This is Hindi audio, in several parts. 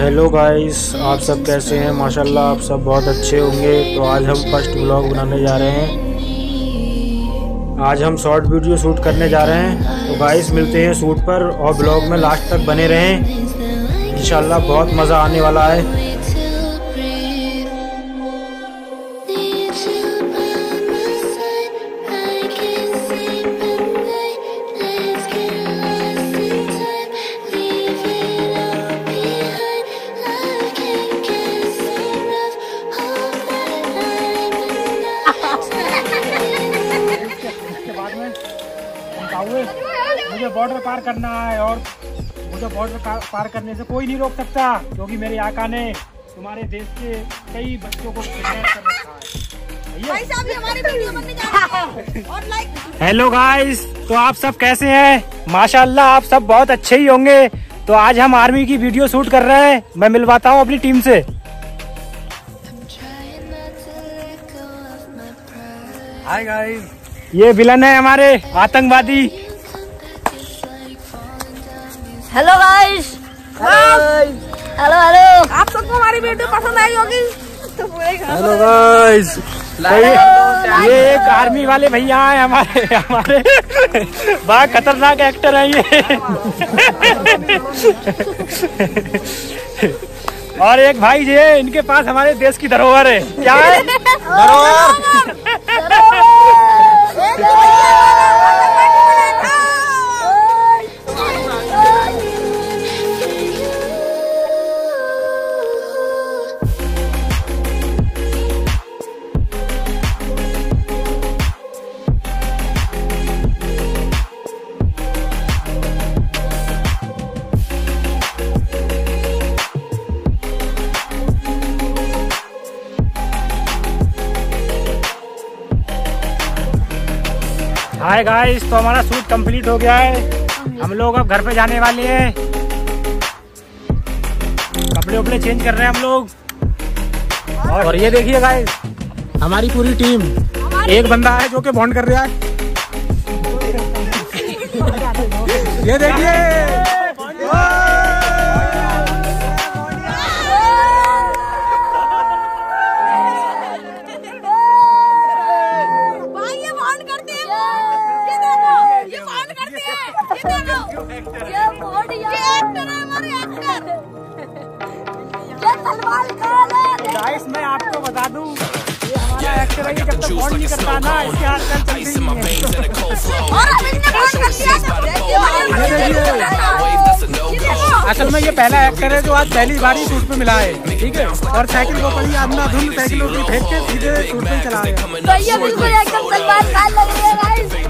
हेलो गाइस, आप सब कैसे हैं? माशाल्लाह, आप सब बहुत अच्छे होंगे। तो आज हम फ़र्स्ट ब्लॉग बनाने जा रहे हैं। आज हम शॉर्ट वीडियो शूट करने जा रहे हैं। तो गाइस, मिलते हैं शूट पर और ब्लॉग में लास्ट तक बने रहें। इंशाल्लाह बहुत मज़ा आने वाला है। बॉर्डर पार करना है और मुझे बॉर्डर पार करने से कोई नहीं रोक सकता क्योंकि मेरे आका ने तुम्हारे देश के कई बच्चों को रखा है। भैया भाई साहब ये हमारी वीडियो बनने जा रही है। और लाइक हेलो गाइस तो आप सब कैसे हैं? माशाल्लाह आप सब बहुत अच्छे ही होंगे। तो आज हम आर्मी की वीडियो शूट कर रहे हैं। मैं मिलवाता हूँ अपनी टीम से। हाय गाइस ये विलन है हमारे आतंकवादी। हेलो गाइस हेलो हेलो आप सबको हमारी वीडियो पसंद आई होगी। तो हेलो गाइस ये एक आर्मी वाले भैया हैं हमारे हमारे बहुत खतरनाक एक्टर हैं ये। और एक भाई जी है इनके पास हमारे देश की धरोहर है। क्या है? धरोहर। हाय गाइस तो हमारा शूट कंप्लीट हो गया है। हम लोग अब घर पे जाने वाले हैं। कपड़े उपड़े चेंज कर रहे हैं हम लोग। और ये देखिए गाइस हमारी पूरी टीम एक बंदा है जो कि बॉन्ड कर रहा है। ये देखिए। है कर दिया ये देखो। असल में ये पहला एक्टर है जो आज पहली बार ही शूट पे मिला है ठीक है? और साइकिल को कभी अपना धुन साइकिल को फेंक के सीधे शूट पे चला गया तो ये बिल्कुल एकदम सलमान खान लग रही है गाइस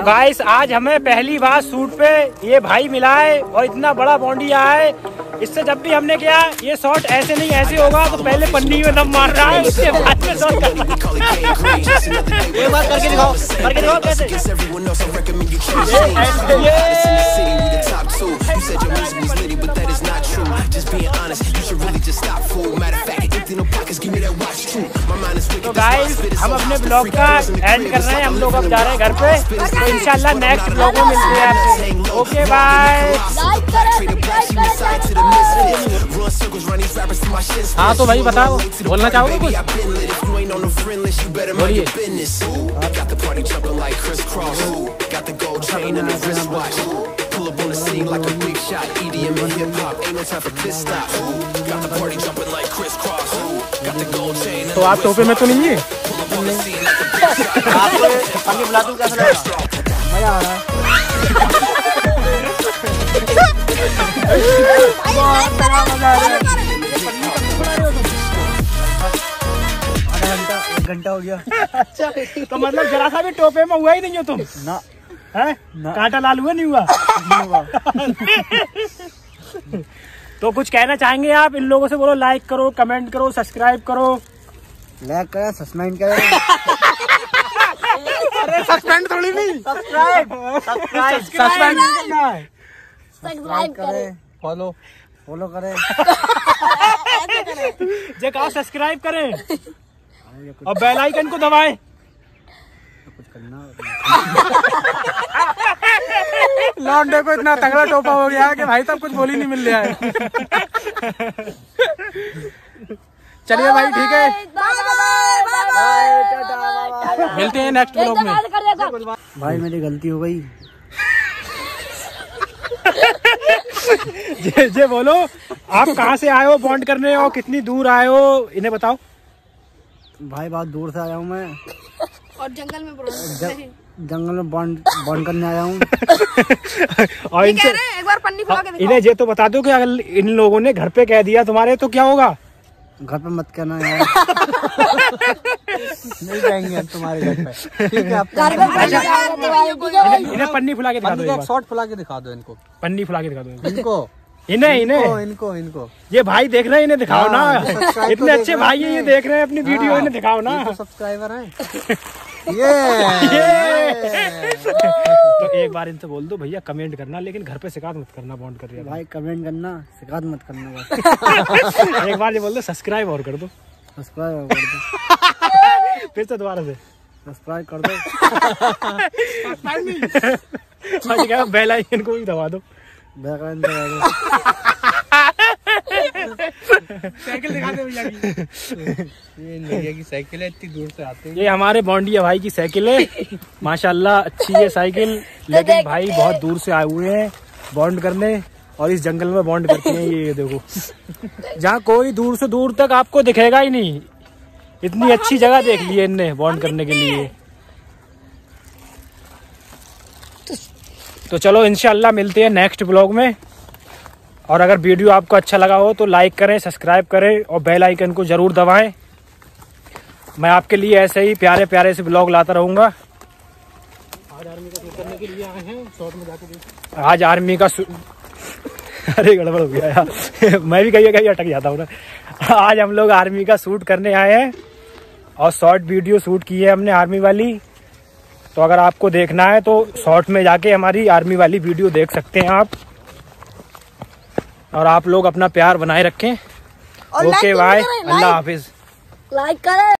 तो गाइस आज हमें पहली बार शूट पे ये भाई मिला है और इतना बड़ा बॉन्डी आया है। इससे जब भी हमने किया ये शॉट ऐसे नहीं ऐसे होगा तो पहले पन्नी में दम मार रहा है उसके बाद में शॉट करना। करके दिखाओ करके दिखाओ कैसे? तो गाइस हम अपने ब्लॉग का एंड कर रहे हैं हम लोग अब जा रहे हैं घर पे तो इंशाल्लाह नेक्स्ट ब्लॉग में मिलते हैं आपसे ओके बाय हाँ तो भाई बताओ बोलना चाहोगे कुछ बोलिए Got the party jumping like crisscross. Got the gold chain and the wristwatch. Pull up on the scene like a big shot. EDM and hip hop. Ain't no time for pit stops. Got the party jumping like crisscross. Got the gold chain तो आप टोपे में तो नहीं है? मज़ा आ रहा है घंटा एक घंटा हो। गया अच्छा तो मतलब जरा सा भी टोपे में हुआ ही नहीं हो तुम? ना। है? ना। कांटा लाल हुआ नहीं हुआ? नहीं हुआ। तो कुछ कहना चाहेंगे आप? इन लोगों से बोलो लाइक करो कमेंट करो सब्सक्राइब करो। लाइक करें सस्पेंड करें। सस्पेंड थोड़ी नहीं सब्सक्राइब सब्सक्राइब। सस्पेंड। करना है सब्सक्राइब करें। फॉलो फॉलो करें। जे कहो सब्सक्राइब करें। और बेल आइकन को दबाएँ। कुछ करना लौंडे को इतना तगड़ा टोपा हो गया है कि भाई तब कुछ बोली नहीं मिल रहा है। चलिए भाई ठीक है। बाय बाय बाय बाय मिलते हैं नेक्स्ट ब्लॉग में। भाई मेरी गलती हो गई। जे, जे बोलो आप कहाँ से आए हो बॉन्ड करने और कितनी दूर आए हो इन्हें बताओ। भाई बहुत दूर से आया हूँ मैं। और जंगल में पड़ो ज- जंगल में बॉन्ड बॉन्ड करने आया हूँ। और इनसे एक बार पन्नी खुला के इन्हें ये तो बता दो कि अगर इन लोगों ने घर पे कह दिया तुम्हारे तो क्या होगा? घर पे मत कहना यार। नहीं जाएँगे हम तुम्हारे घर पे। ठीक है इन्हें, पन्नी फुला के दिखा दो एक शॉट शॉर्ट फुला के दिखा दो इनको। पन्नी फुला के दिखा दो इनको। इन्हें इन्हें। इनको इनको ये भाई देख रहे हैं इन्हें दिखाओ हाँ, ना तो इतने अच्छे भाई है। ये देख रहे हैं अपनी वीडियो हाँ, इन्हें दिखाओ ना। तो सब्सक्राइबर हैं। ये तो एक बार इनसे बोल दो भैया कमेंट करना लेकिन घर पे शिकायत मत करना बॉन्ड कर दिया भाई कमेंट करना शिकायत मत करना एक बार ये बोल दो सब्सक्राइब और कर दो। सब्सक्राइब और कर दो। फिर से दोबारा से। सब्सक्राइब कर दो। बेल आइकन को भी दबा दो। बैकग्राउंड दबा दो। साइकिल दिखा दो भैया की ये भैया की साइकिल है इतनी दूर से आते ये हमारे बॉन्डिया भाई की साइकिल है। माशाल्लाह अच्छी है साइकिल। लेकिन भाई बहुत दूर से आए हुए हैं बॉन्ड करने और इस जंगल में बॉन्ड करते हैं ये देखो। जहाँ कोई दूर से दूर तक आपको दिखेगा ही नहीं। इतनी अच्छी जगह देख ली है? इनने बॉन्ड करने के लिए। तो चलो इंशाल्लाह मिलते हैं नेक्स्ट ब्लॉग में। और अगर वीडियो आपको अच्छा लगा हो तो लाइक करें, सब्सक्राइब करें और बेल आइकन को ज़रूर दबाएँ। मैं आपके लिए ऐसे ही प्यारे प्यारे से ब्लॉग लाता रहूँगा। आज आर्मी का करने के लिए आए हैं में जाके आज आर्मी का अरे गड़बड़ हो गया यार। मैं भी कहीं कहीं अटक जाता हूँ ना। आज हम लोग आर्मी का शूट करने आए हैं और शॉर्ट वीडियो शूट की है हमने आर्मी वाली। तो अगर आपको देखना है तो शॉर्ट में जाके हमारी आर्मी वाली वीडियो देख सकते हैं आप। और आप लोग अपना प्यार बनाए रखें। ओके बाय अल्लाह हाफिज। लाइक करें।